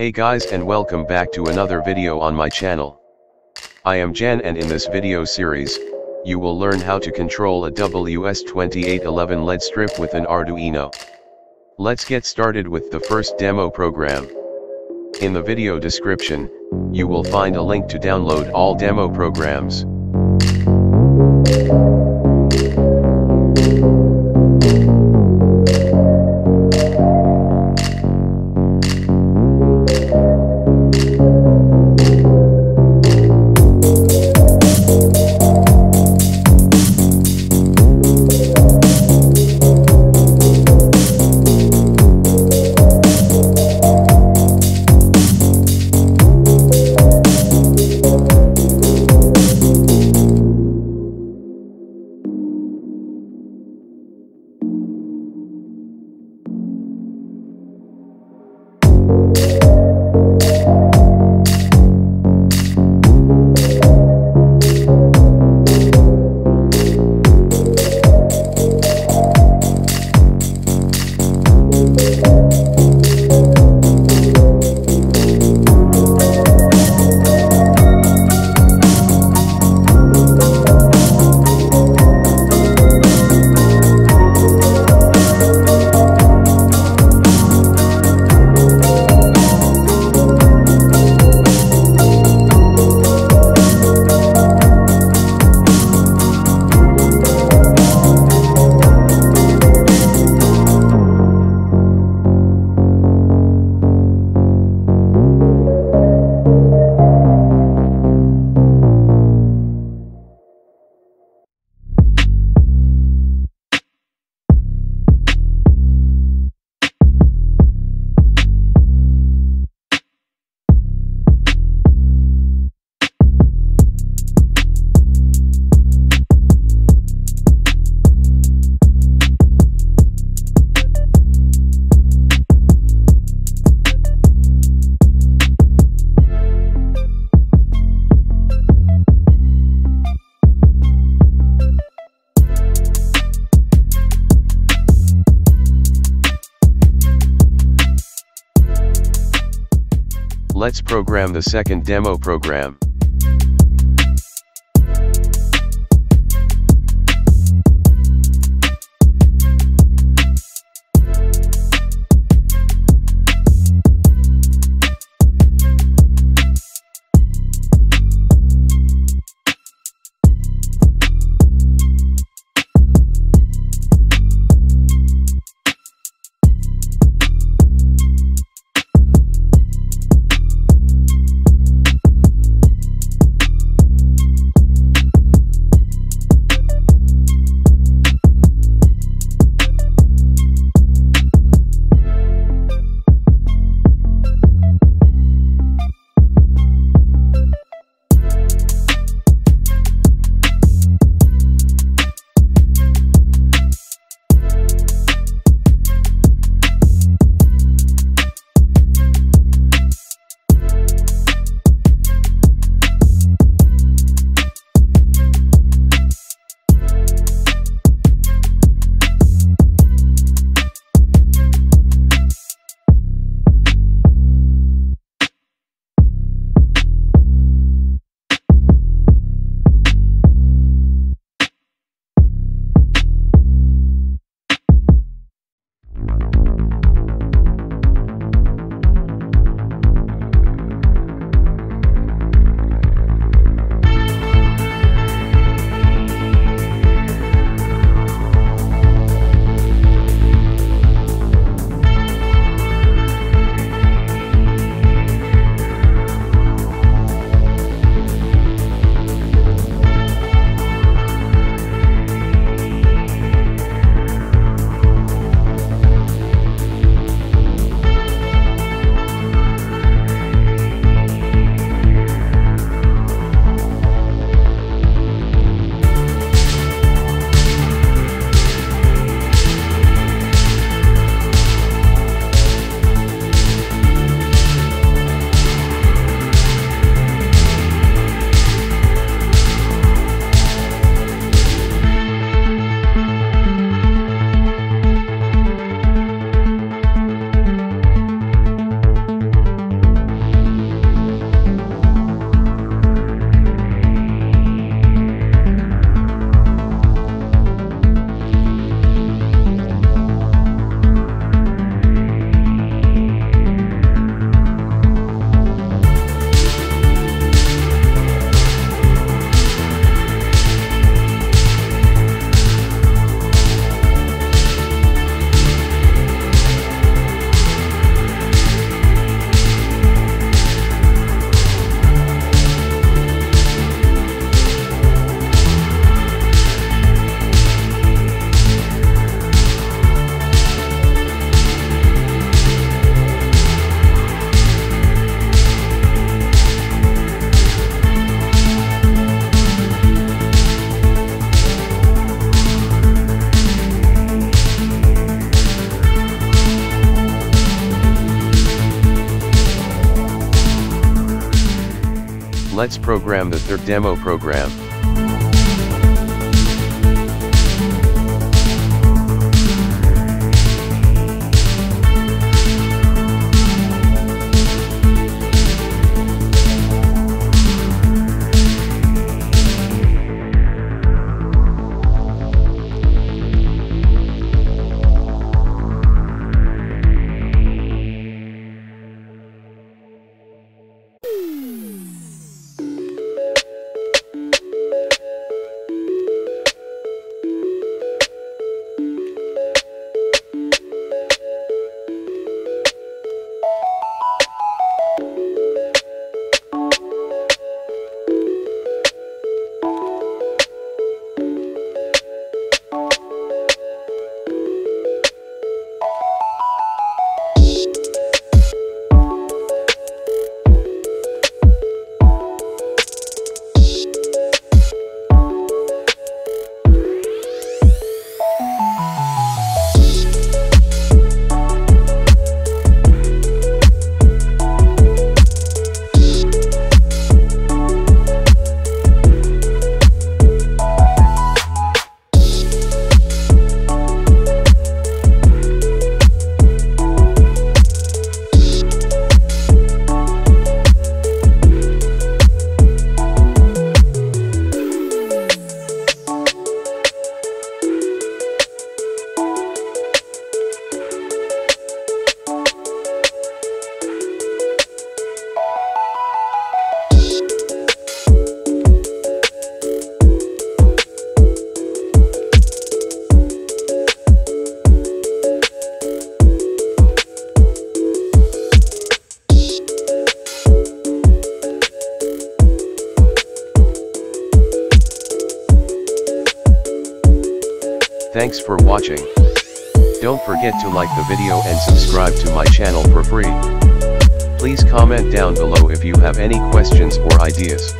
Hey guys and welcome back to another video on my channel. I am Jan and in this video series, you will learn how to control a WS2811 LED strip with an Arduino. Let's get started with the first demo program. In the video description, you will find a link to download all demo programs. Let's program the second demo program. Let's program the third demo program. Thanks for watching. Don't forget to like the video and subscribe to my channel for free. Please comment down below if you have any questions or ideas.